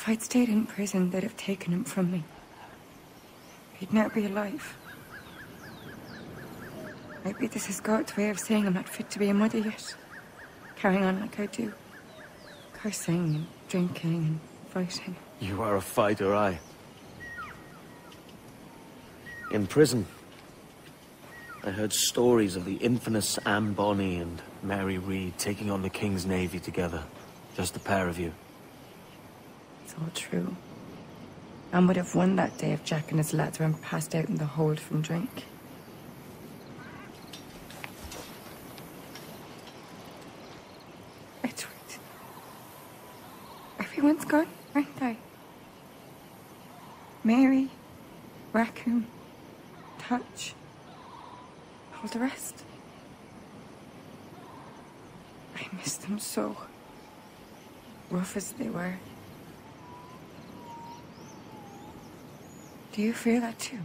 If I'd stayed in prison, they'd have taken him from me. He'd never be alive. Maybe this is God's way of saying I'm not fit to be a mother yet. Carrying on like I do. Cursing and drinking and fighting. You are a fighter, I. In prison, I heard stories of the infamous Anne Bonny and Mary Read taking on the King's Navy together. Just the pair of you. It's all true. Anne would have won that day if Jack and his lads weren't passed out in the hold from drink. Edward. Everyone's gone, aren't they? Mary, Rackham, Thatch, all the rest. I miss them so. Rough as they were. Do you feel that too?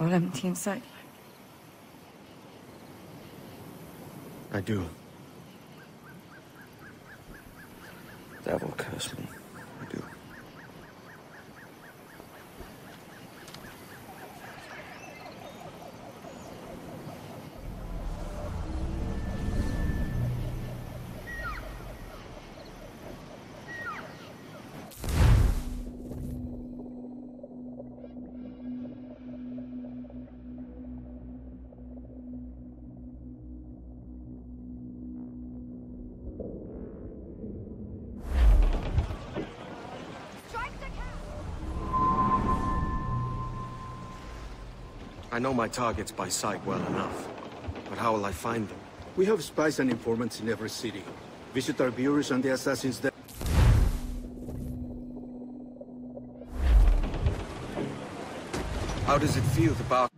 All empty inside? I do. Devil curse me. I know my targets by sight well enough. But how will I find them? We have spies and informants in every city. Visit our bureaus and the assassins there. How does it feel to bark?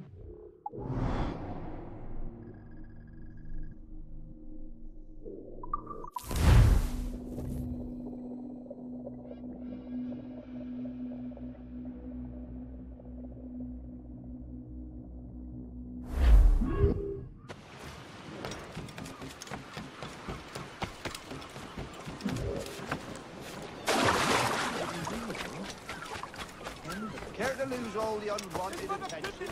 Lose all the unwanted attention?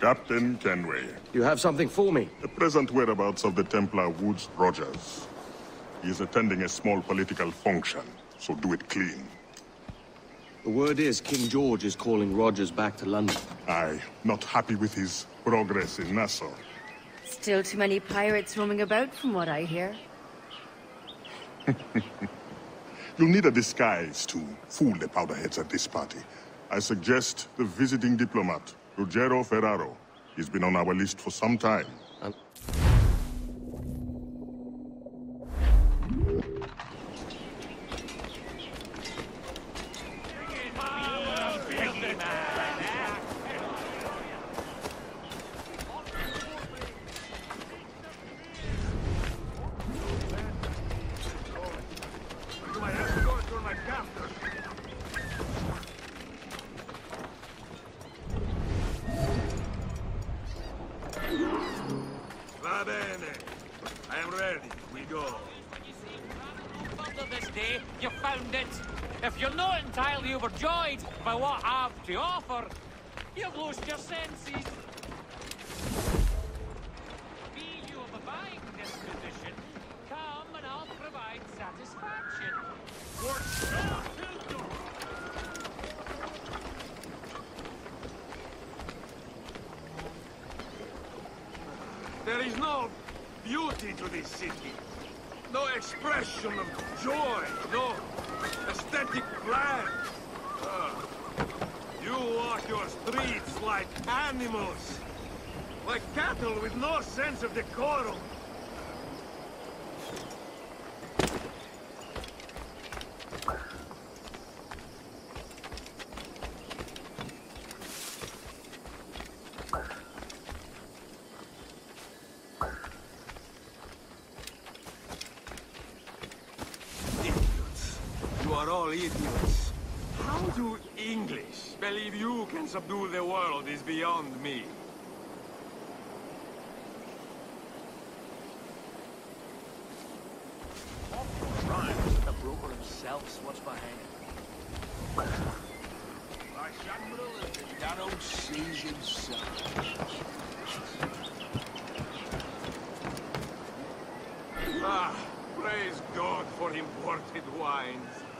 Captain Kenway, You have something for me? the present whereabouts of the Templar Woodes Rogers. He is attending a small political function, so do it clean. The word is King George is calling Rogers back to London. I, not happy with his progress in Nassau. Still too many pirates roaming about, from what I hear. You'll need a disguise to fool the powderheads at this party. I suggest the visiting diplomat, Ruggiero Ferraro. He's been on our list for some time. Bene. I am ready. We go. This day, you found it. If you're not entirely overjoyed by what I have to offer, you've lost your senses. Be you of a buying disposition, come and I'll provide satisfaction. There is no beauty to this city. No expression of joy. No aesthetic plan. Ah, you walk your streets like animals. Like cattle with no sense of decorum. How do English believe you can subdue the world is beyond me. The broker behind himself. Ah, praise God for imported wines.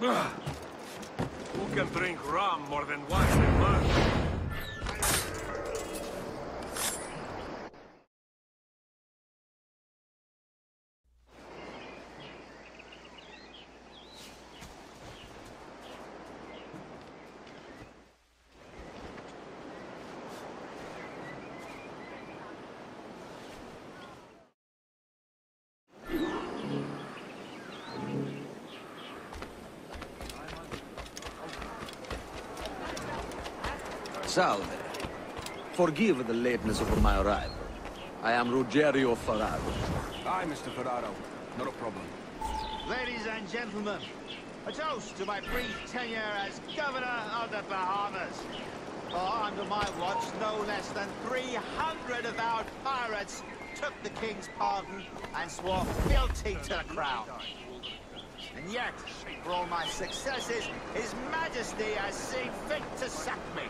Who can drink rum more than wine and mud? Salve. Forgive the lateness of my arrival. I am Ruggiero Ferraro. Aye, Mr. Ferraro. Not a problem. Ladies and gentlemen, a toast to my brief tenure as Governor of the Bahamas. For under my watch, no less than 300 avowed pirates took the King's pardon and swore fealty to the Crown. And yet, for all my successes, His Majesty has seen fit to sack me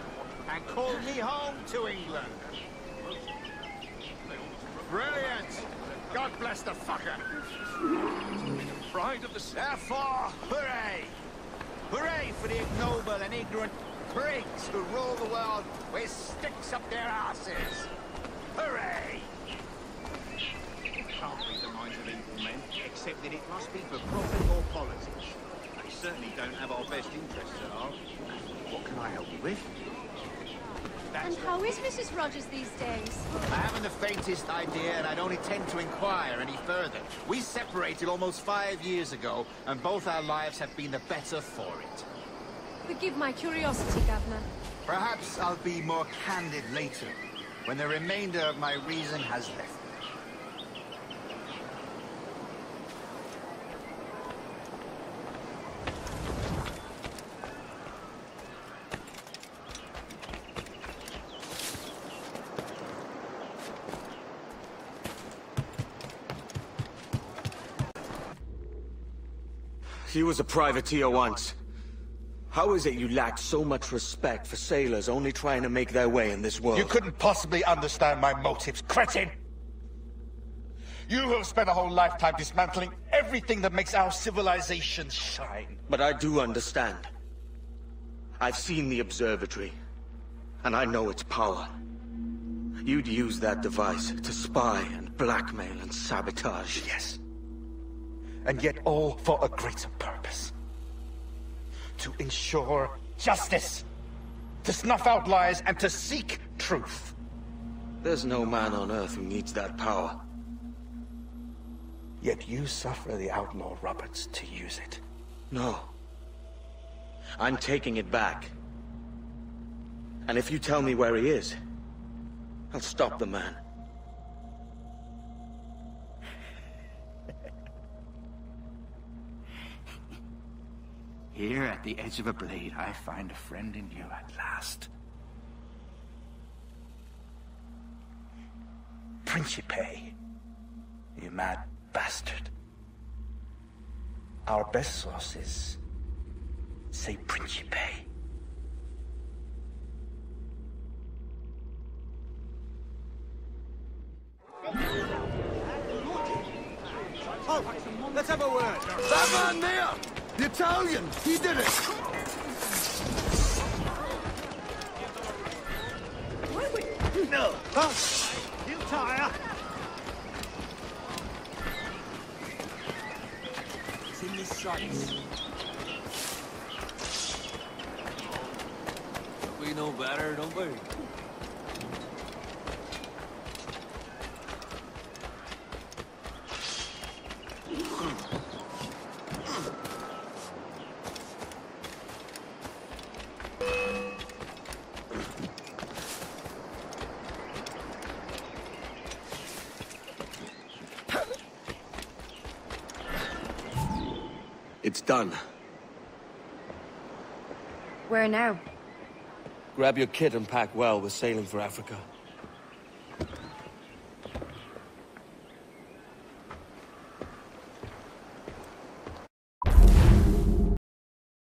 and call me home to England. Brilliant! God bless the fucker! Pride of the Therefore, hooray! Hooray for the ignoble and ignorant prigs who rule the world with sticks up their asses! Hooray! can't read the minds of evil men, except that it must be for profit or politics. Certainly don't have our best interests at heart. What can I help you with? And how is Mrs. Rogers these days? I haven't the faintest idea, and I don't intend to inquire any further. We separated almost five years ago, and both our lives have been the better for it. Forgive my curiosity, Governor. Perhaps I'll be more candid later, when the remainder of my reason has left me. He was a privateer once. How is it you lack so much respect for sailors only trying to make their way in this world? You couldn't possibly understand my motives, cretin! You have spent a whole lifetime dismantling everything that makes our civilization shine. But I do understand. I've seen the observatory, and I know its power. You'd use that device to spy and blackmail and sabotage. Yes. And yet all for a greater purpose. To ensure justice. To snuff out lies and to seek truth. There's no man on Earth who needs that power. Yet you suffer the outlaw Roberts to use it. No. I'm taking it back. And if you tell me where he is, I'll stop the man. Here at the edge of a blade, I find a friend in you at last. Principe, you mad bastard. Our best sources say Principe. Oh, let's have a word. That man there! The Italian! He did it! No! Huh? You tire! It's in the sights. We know better, don't we? It's done. Where now? Grab your kit and pack well. We're sailing for Africa.